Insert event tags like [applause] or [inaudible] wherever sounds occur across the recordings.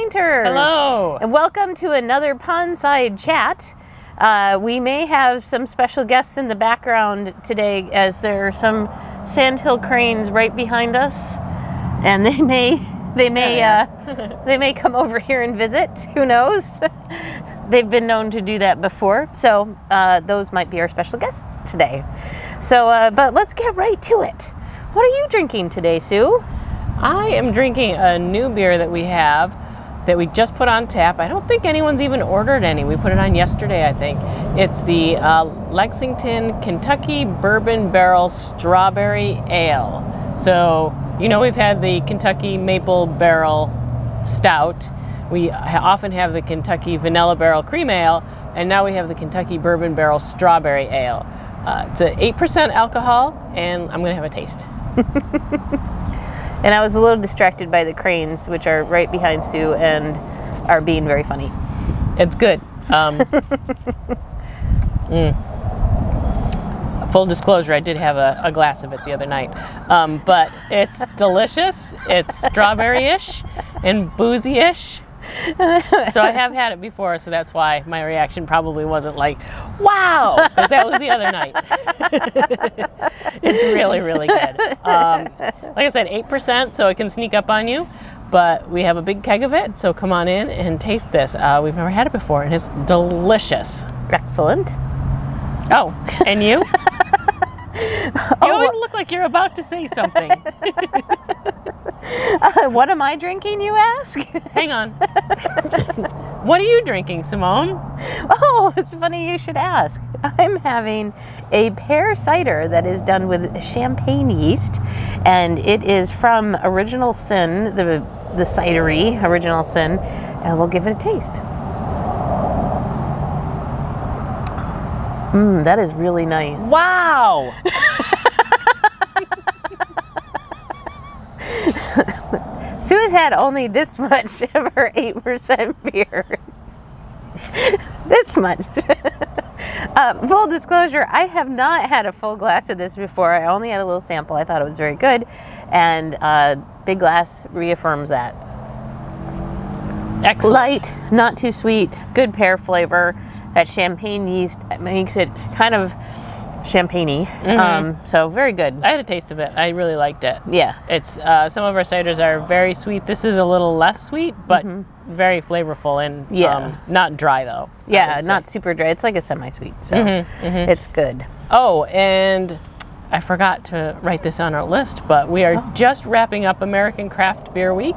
Pinters. Hello. And welcome to another Pondside chat. Uh, we may have some special guests in the background today as there are some sandhill cranes right behind us. And they may they may uh, [laughs] they may come over here and visit. Who knows? [laughs] They've been known to do that before, so uh, those might be our special guests today. So, uh, but let's get right to it. What are you drinking today, Sue? I am drinking a new beer that we have that we just put on tap. I don't think anyone's even ordered any. We put it on yesterday, I think. It's the uh, Lexington Kentucky Bourbon Barrel Strawberry Ale. So, you know, we've had the Kentucky Maple Barrel Stout. We often have the Kentucky Vanilla Barrel Cream Ale, and now we have the Kentucky Bourbon Barrel Strawberry Ale. Uh, it's an 8% alcohol, and I'm going to have a taste. [laughs] And I was a little distracted by the cranes, which are right behind Sue and are being very funny. It's good. Um, [laughs] mm. Full disclosure, I did have a, a glass of it the other night. Um, but it's delicious. It's strawberry ish and boozy ish. So I have had it before, so that's why my reaction probably wasn't like, wow, because that was the other night. [laughs] it's really, really good. Um, like I said, 8%, so it can sneak up on you, but we have a big keg of it, so come on in and taste this. Uh, we've never had it before, and it's delicious. Excellent. Oh, and you? [laughs] you always look like you're about to say something. [laughs] [laughs] Uh, what am I drinking, you ask? [laughs] Hang on. what are you drinking, Simone? Oh, it's funny you should ask. I'm having a pear cider that is done with champagne yeast, and it is from Original Sin, the the cidery Original Sin, and we'll give it a taste. Mmm, that is really nice. Wow. [laughs] Sue has had only this much [laughs] of her 8% beer. this much. [laughs] uh, full disclosure, I have not had a full glass of this before. I only had a little sample. I thought it was very good. And uh, Big Glass reaffirms that. Excellent. Light, not too sweet, good pear flavor. That champagne yeast makes it kind of champagne Um, so very good. I had a taste of it. I really liked it. Yeah. It's uh, some of our ciders are very sweet. This is a little less sweet, but very flavorful and Yeah. um, not dry though. Yeah, not super dry. It's like a semi-sweet, so it's good. Oh, and I forgot to write this on our list, but we are just wrapping up American Craft Beer Week.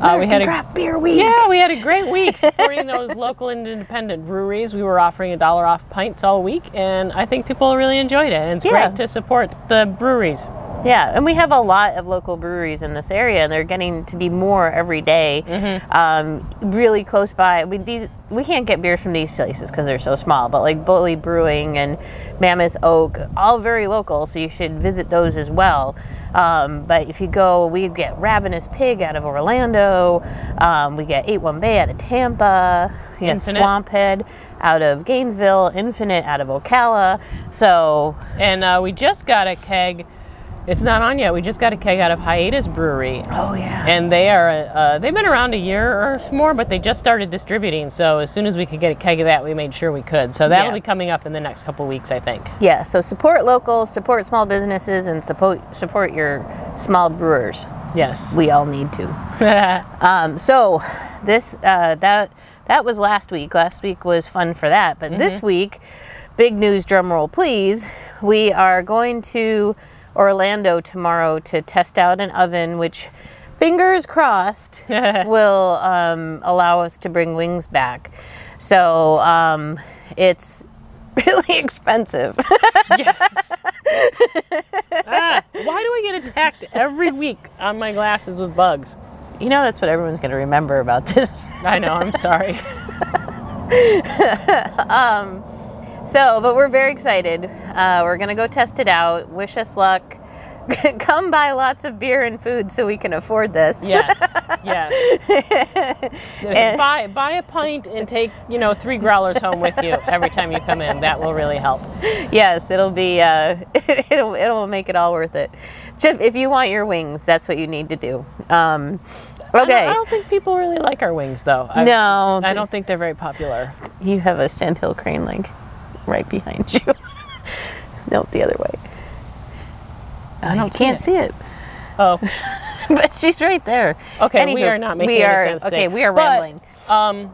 Uh, we had a Craft Beer Week. Yeah, we had a great week supporting those [laughs] local and independent breweries. We were offering a dollar off pints all week, and I think people really enjoyed it. And it's Yeah. great to support the breweries. Yeah, and we have a lot of local breweries in this area, and they're getting to be more every day. Um, really close by. We these we can't get beers from these places because they're so small. But like Bully Brewing and Mammoth Oak, all very local, so you should visit those as well. Um, but if you go, we get Ravenous Pig out of Orlando. Um, we get Eight One Bay out of Tampa. We get. Swamp Head out of Gainesville. Infinite out of Ocala. So And uh, we just got a keg. It's not on yet. We just got a keg out of Hiatus Brewery. oh yeah. And they are, uh, they've been around a year or more, but they just started distributing. So as soon as we could get a keg of that, we made sure we could. So that'll Yeah. be coming up in the next couple weeks, I think. Yeah, so support local, support small businesses, and support support your small brewers. Yes. We all need to. [laughs] Um, so this uh, that that was last week. Last week was fun for that, but this week, big news! Drum roll, please. We are going to Orlando tomorrow to test out an oven, which fingers crossed [laughs] will um, allow us to bring wings back. So um, it's [laughs] really expensive. [laughs] ah, why do I get attacked every week on my glasses with bugs? you know that's what everyone's going to remember about this. I know, I'm sorry. So, but we're very excited. Uh, we're gonna go test it out. Wish us luck. [laughs] Come buy lots of beer and food so we can afford this. Yes, [laughs] yes. [laughs] buy buy a pint and take you know three growlers home with you every time you come in. That will really help. yes, it'll be. Uh, it'll it'll make it all worth it. Just if you want your wings, that's what you need to do. Um, I don't, Okay. I don't think people really like our wings, though. I, No, I don't think they're very popular. You have a sandhill crane leg right behind you. [laughs] nope, the other way. I you don't see can't it. see it, Oh, [laughs] but she's right there. okay. we are not making we any are sense okay. today. We are But, rambling. Um,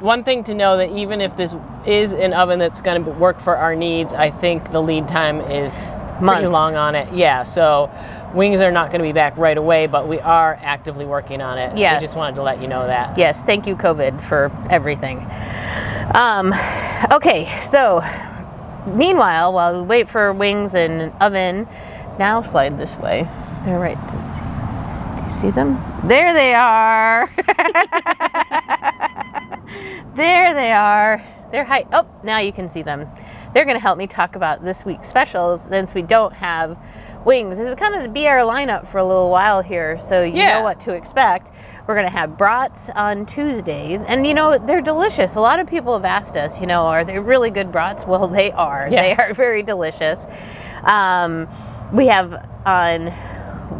one thing to know that even if this is an oven that's going to work for our needs, I think the lead time is pretty Months. long on it. Yeah, so wings are not going to be back right away, but we are actively working on it. Yes. I just wanted to let you know that. Yes, thank you, COVID, for everything. Um, okay, so meanwhile, while we wait for wings and oven, now slide this way. They're right. Do you see them? There they are. [laughs] there they are. They're high. Oh, now you can see them. They're going to help me talk about this week's specials since we don't have wings. This is kind of to be our lineup for a little while here, so you Yeah. know what to expect. We're going to have brats on Tuesdays, and you know, they're delicious. A lot of people have asked us, you know, are they really good brats? [laughs] Well, they are. Yes. They are very delicious. Um, we have on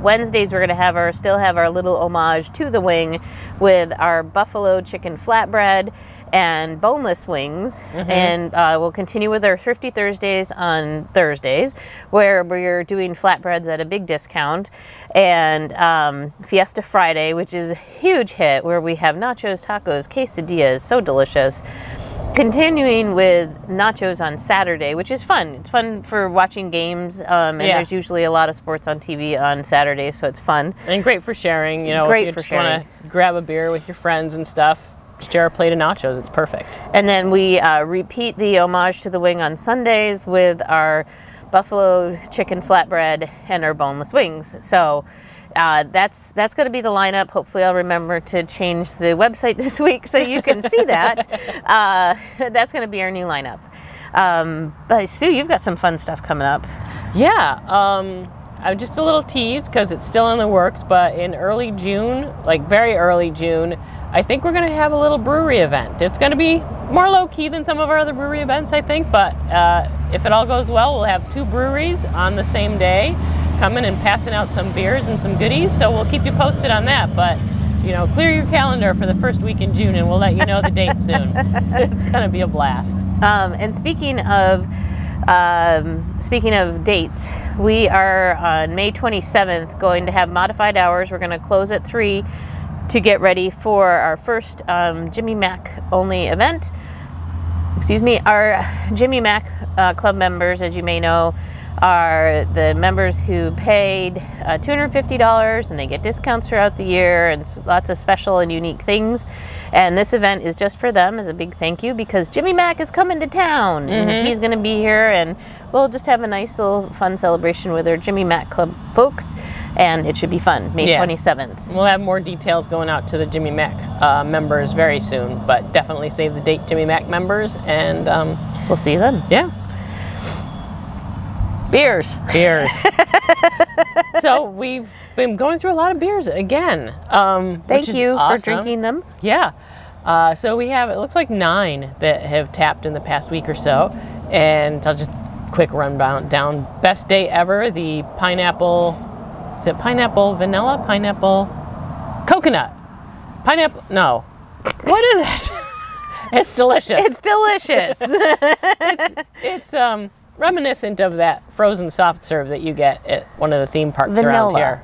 Wednesdays we're going to have our still have our little homage to the wing with our buffalo chicken flatbread and boneless wings and uh, we'll continue with our thrifty thursdays on thursdays where we're doing flatbreads at a big discount and um, fiesta friday which is a huge hit where we have nachos tacos quesadillas so delicious continuing with nachos on Saturday, which is fun. It's fun for watching games, um, and Yeah. there's usually a lot of sports on TV on Saturday, so it's fun. And great for sharing. You know, Great if for you just want to grab a beer with your friends and stuff, share a plate of nachos. It's perfect. And then we uh, repeat the homage to the wing on Sundays with our buffalo chicken flatbread and our boneless wings. So. Uh, that's that's going to be the lineup. Hopefully, I'll remember to change the website [laughs] this week so you can see that. [laughs] Uh, [laughs] that's going to be our new lineup. Um, but Sue, you've got some fun stuff coming up. Yeah, um, I just a little tease because it's still in the works, but in early June, like very early June, I think we're going to have a little brewery event. It's going to be more low key than some of our other brewery events, I think, but uh, if it all goes well, we'll have two breweries on the same day coming and passing out some beers and some goodies. So we'll keep you posted on that, but. You know, clear your calendar for the first week in June, and we'll let you know the date soon. [laughs] it's gonna be a blast. Um, and speaking of um, speaking of dates, we are on May 27th going to have modified hours. We're going to close at three to get ready for our first um, Jimmy Mac only event. Excuse me, our Jimmy Mac uh, club members, as you may know, are the members who paid uh, $250 and they get discounts throughout the year and lots of special and unique things. And this event is just for them as a big thank you because Jimmy Mac is coming to town and he's going to be here and we'll just have a nice little fun celebration with our Jimmy Mac Club folks and it should be fun, May Yeah. 27th. We'll have more details going out to the Jimmy Mac uh, members very soon, but definitely save the date, Jimmy Mac members, and um, We'll see you then. yeah, Beers. beers. [laughs] so we've been going through a lot of beers again. Um, Thank you awesome. for drinking them. Yeah. Uh, so we have, it looks like nine that have tapped in the past week or so. And I'll just quick run down, down. Best day ever, the pineapple, is it pineapple vanilla? Pineapple coconut? Pineapple, no. What is it? [laughs] it's delicious. It's delicious. [laughs] It's um, reminiscent of that frozen soft serve that you get at one of the theme parks around Vanilla. here.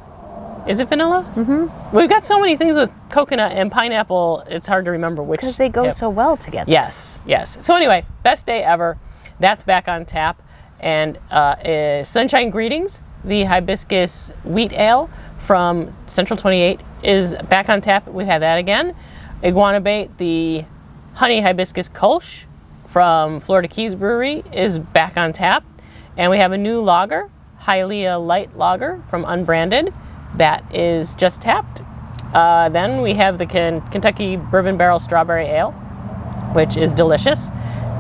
Is it vanilla? Mm-hmm. We've got so many things with coconut and pineapple. It's hard to remember which. Because they go Yep. so well together. Yes, yes. So anyway, best day ever. That's back on tap, and uh, is Sunshine Greetings, the hibiscus wheat ale from Central 28, is back on tap. We've had that again. Iguana Bait, the honey hibiscus kolsch from Florida Keys Brewery, is back on tap, and we have a new lager, Hylia Light Lager from Unbranded, that is just tapped. Uh, then we have the Ken- Kentucky Bourbon Barrel Strawberry Ale, which is delicious.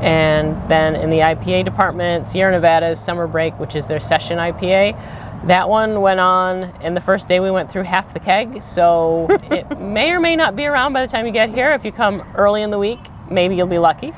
And then in the IPA department, Sierra Nevada's Summer Break, which is their session IPA. That one went on, and the first day we went through half the keg, so [laughs] it may or may not be around by the time you get here. If you come early in the week, maybe you'll be lucky.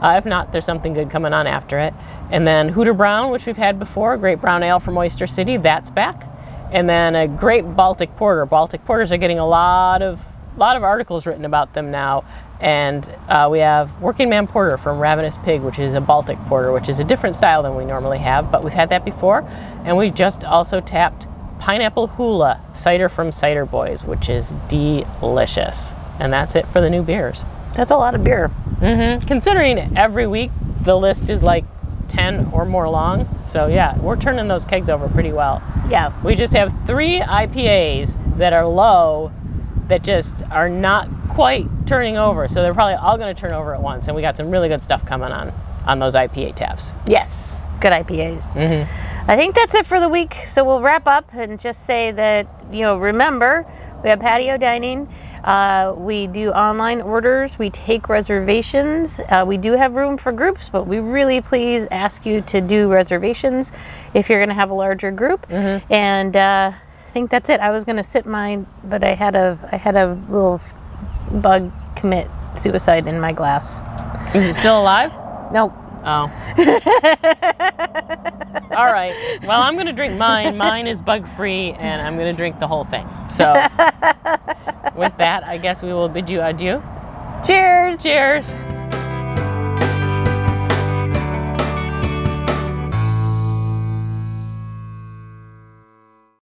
Uh, if not, there's something good coming on after it. And then Hooter Brown, which we've had before, a great brown ale from Oyster City, that's back. and then a great Baltic porter. Baltic porters are getting a lot of lot of articles written about them now, and uh, we have Working Man Porter from Ravenous Pig, which is a Baltic porter, which is a different style than we normally have, but we've had that before, and we just also tapped Pineapple Hula cider from Cider Boys, which is delicious. And that's it for the new beers. That's a lot of beer. hmm Considering every week the list is like 10 or more long. So, yeah, we're turning those kegs over pretty well. Yeah. We just have three IPAs that are low that just are not quite turning over. So, they're probably all going to turn over at once. And we got some really good stuff coming on on those IPA taps. Yes. Good IPAs. Mm-hmm. I think that's it for the week. So we'll wrap up and just say that, you know, remember, we have patio dining. Uh, we do online orders. We take reservations. Uh, we do have room for groups, but we really please ask you to do reservations if you're going to have a larger group. And uh, I think that's it. I was going to sip mine, but I had a I had a little bug commit suicide in my glass. Is it still alive? Nope. Oh. [laughs] All right. Well, I'm going to drink mine. Mine is bug free, and I'm going to drink the whole thing. So, [laughs] with that, I guess we will bid you adieu. Cheers. Cheers.